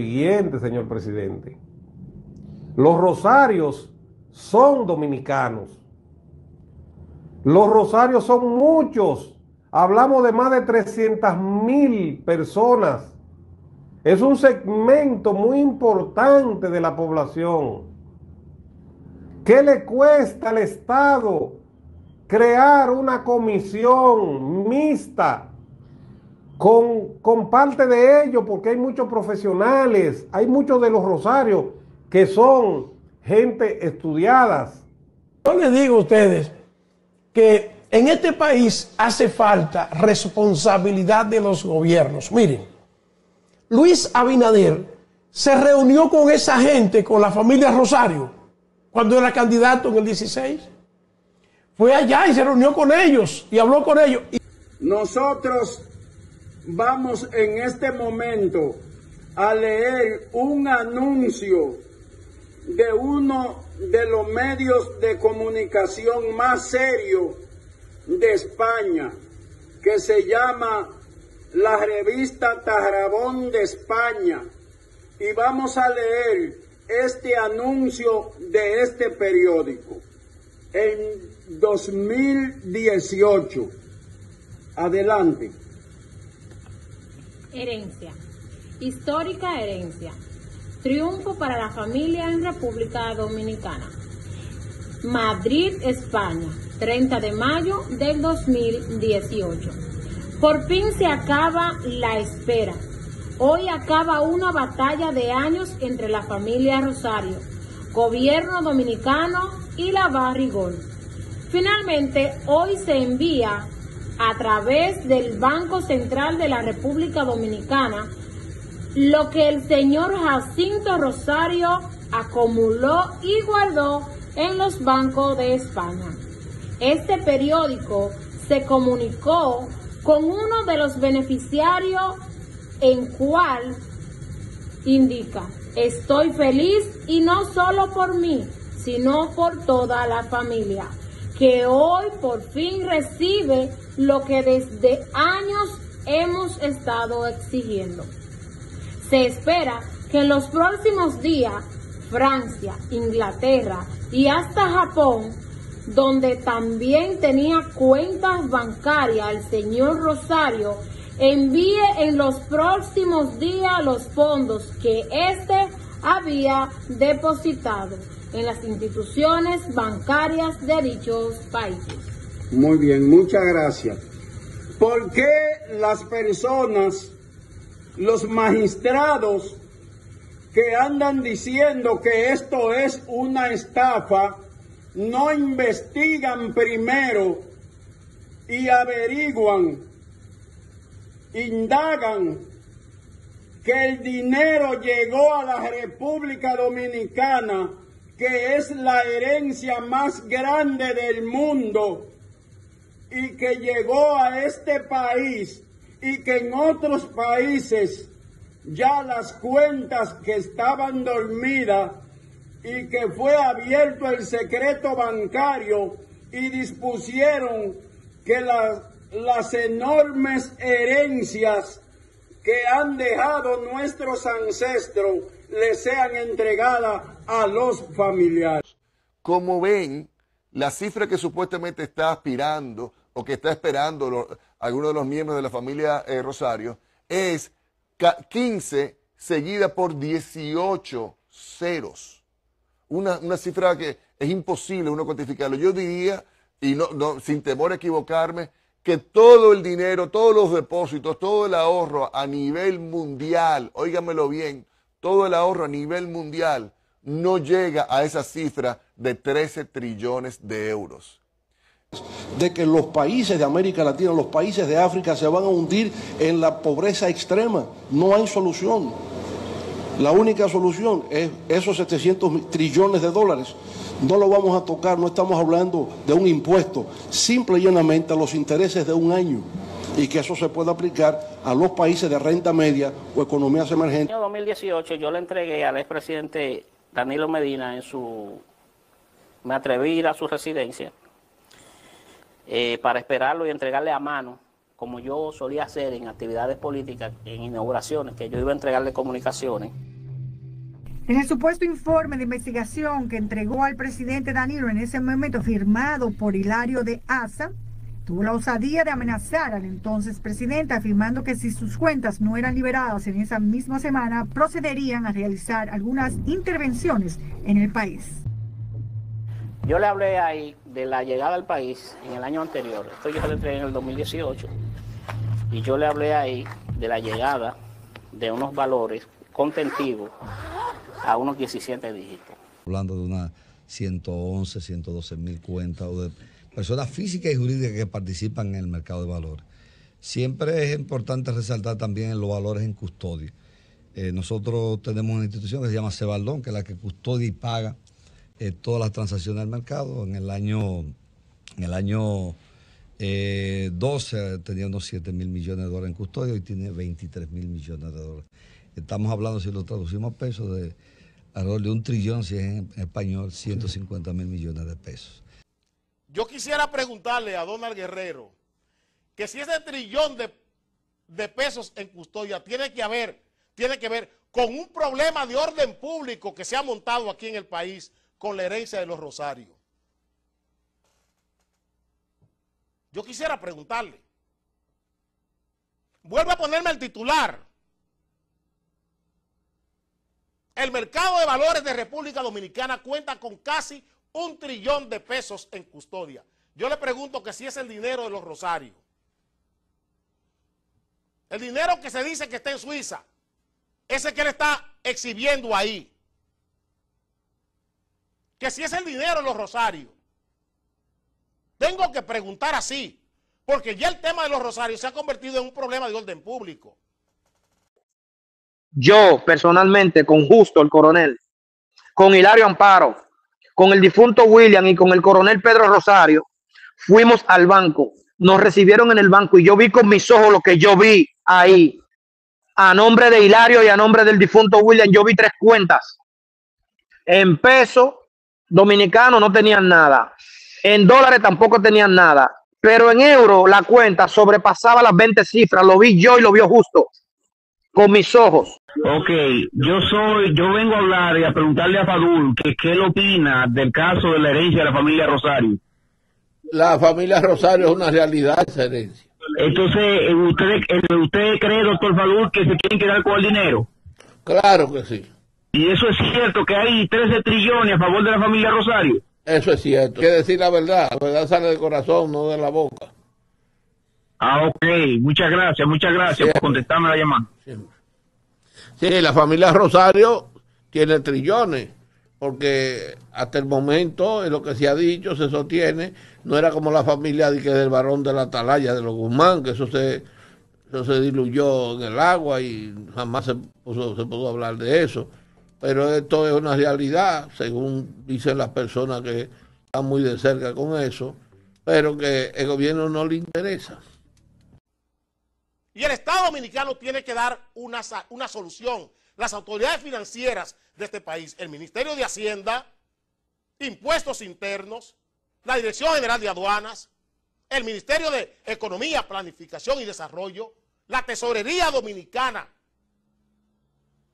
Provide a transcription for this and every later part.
Siguiente, señor presidente. Los rosarios son dominicanos. Los rosarios son muchos. Hablamos de más de 300 mil personas. Es un segmento muy importante de la población. ¿Qué le cuesta al Estado crear una comisión mixta con, con, parte de ellos? Porque hay muchos profesionales, hay muchos de los rosarios que son gente estudiadas. Yo les digo a ustedes que en este país hace falta responsabilidad de los gobiernos. Miren, Luis Abinader se reunió con esa gente, con la familia Rosario, cuando era candidato en el 16. Fue allá y se reunió con ellos y habló con ellos. Nosotros vamos en este momento a leer un anuncio de uno de los medios de comunicación más serios de España, que se llama la revista Tarrabón de España. Y vamos a leer este anuncio de este periódico. En 2018. Adelante. Herencia. Histórica herencia. Triunfo para la familia en República Dominicana. Madrid, España, 30 de mayo del 2018. Por fin se acaba la espera. Hoy acaba una batalla de años entre la familia Rosario, gobierno dominicano y la Barrigol. Finalmente, hoy se envía a través del Banco Central de la República Dominicana lo que el señor Jacinto Rosario acumuló y guardó en los bancos de España. Este periódico se comunicó con uno de los beneficiarios en cual indica, estoy feliz y no solo por mí, sino por toda la familia, que hoy por fin recibe lo que desde años hemos estado exigiendo. Se espera que en los próximos días Francia, Inglaterra y hasta Japón, donde también tenía cuentas bancarias el señor Rosario, envíe en los próximos días los fondos que éste había depositado en las instituciones bancarias de dichos países. Muy bien, muchas gracias. ¿Por qué las personas los magistrados que andan diciendo que esto es una estafa, no investigan primero y averiguan, indagan que el dinero llegó a la República Dominicana, que es la herencia más grande del mundo, y que llegó a este país y que en otros países ya las cuentas que estaban dormidas y que fue abierto el secreto bancario y dispusieron que las enormes herencias que han dejado nuestros ancestros le sean entregadas a los familiares. Como ven, la cifra que supuestamente está aspirando o que está esperando alguno de los miembros de la familia eh, Rosario es 15 seguida por 18 ceros. Una, una, cifra que es imposible uno cuantificarlo. Yo diría, y no, no, sin temor a equivocarme, que todo el dinero, todos los depósitos, todo el ahorro a nivel mundial, óigamelo bien, todo el ahorro a nivel mundial no llega a esa cifra de 13 trillones de euros de que los países de América Latina, los países de África se van a hundir en la pobreza extrema. No hay solución. La única solución es esos 700 trillones de dólares. No lo vamos a tocar, no estamos hablando de un impuesto, simple y llanamente los intereses de un año y que eso se pueda aplicar a los países de renta media o economías emergentes. En el año 2018 yo le entregué al expresidente Danilo Medina en su... me atreví a ir a su residencia eh, para esperarlo y entregarle a mano como yo solía hacer en actividades políticas, en inauguraciones, que yo iba a entregarle comunicaciones. En el supuesto informe de investigación que entregó al presidente Danilo en ese momento, firmado por Hilario de Asa, tuvo la osadía de amenazar al entonces presidente, afirmando que si sus cuentas no eran liberadas en esa misma semana, procederían a realizar algunas intervenciones en el país. Yo le hablé ahí de la llegada al país en el año anterior, esto yo le entregué en el 2018, y yo le hablé ahí de la llegada de unos valores contentivos a unos 17 dígitos. Hablando de unas 111, 112 mil cuentas o de personas físicas y jurídicas que participan en el mercado de valores. Siempre es importante resaltar también los valores en custodia. Eh, nosotros tenemos una institución que se llama Cebaldón, que es la que custodia y paga eh, todas las transacciones del mercado. En el año, en el año 12 eh, tenía unos 7 mil millones de dólares en custodia y tiene 23 mil millones de dólares. Estamos hablando, si lo traducimos a pesos, de alrededor de un trillón, si es en español, 150 mil millones de pesos. Yo quisiera preguntarle a Donald Guerrero que si ese trillón de, de pesos en custodia tiene que haber, tiene que ver con un problema de orden público que se ha montado aquí en el país con la herencia de los Rosarios. Yo quisiera preguntarle. Vuelvo a ponerme el titular. El mercado de valores de República Dominicana cuenta con casi un trillón de pesos en custodia. Yo le pregunto que si es el dinero de los Rosarios. El dinero que se dice que está en Suiza, ese que él está exhibiendo ahí. Que si es el dinero de los Rosarios. Tengo que preguntar así, porque ya el tema de los Rosarios se ha convertido en un problema de orden público. Yo, personalmente, con Justo, el coronel, con Hilario Amparo, con el difunto William y con el coronel Pedro Rosario, fuimos al banco, nos recibieron en el banco y yo vi con mis ojos lo que yo vi ahí. A nombre de Hilario y a nombre del difunto William, yo vi tres cuentas. En peso dominicano no tenían nada. En dólares tampoco tenían nada. Pero en euro la cuenta sobrepasaba las 20 cifras. Lo vi yo y lo vio justo. Con mis ojos. Ok, yo soy, yo vengo a hablar y a preguntarle a Fadul que qué él opina del caso de la herencia de la familia Rosario. La familia Rosario es una realidad esa herencia. Entonces, eh, ¿usted, eh, ¿usted cree, doctor Fadul, que se quieren quedar con el dinero? Claro que sí. ¿Y eso es cierto que hay 13 trillones a favor de la familia Rosario? Eso es cierto. Hay que decir la verdad. La verdad sale del corazón, no de la boca. Ah, ok. Muchas gracias, muchas gracias por contestarme la llamada. Sí, la familia Rosario tiene trillones, porque hasta el momento, en lo que se ha dicho, se sostiene, no era como la familia de del varón de la atalaya de los Guzmán, que eso se, eso se diluyó en el agua y jamás se, se pudo hablar de eso. Pero esto es una realidad, según dicen las personas que están muy de cerca con eso, pero que el gobierno no le interesa. Y el Estado Dominicano tiene que dar una, una solución. Las autoridades financieras de este país, el Ministerio de Hacienda, Impuestos Internos, la Dirección General de Aduanas, el Ministerio de Economía, Planificación y Desarrollo, la Tesorería Dominicana,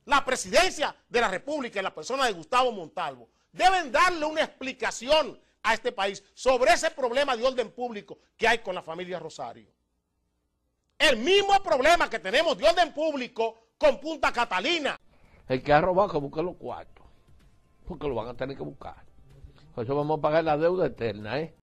la Presidencia de la República en la persona de Gustavo Montalvo, deben darle una explicación a este país sobre ese problema de orden público que hay con la familia Rosario. El mismo problema que tenemos de orden público con Punta Catalina. El que ha robado que busque los cuartos, porque lo van a tener que buscar. Por eso vamos a pagar la deuda eterna, ¿eh?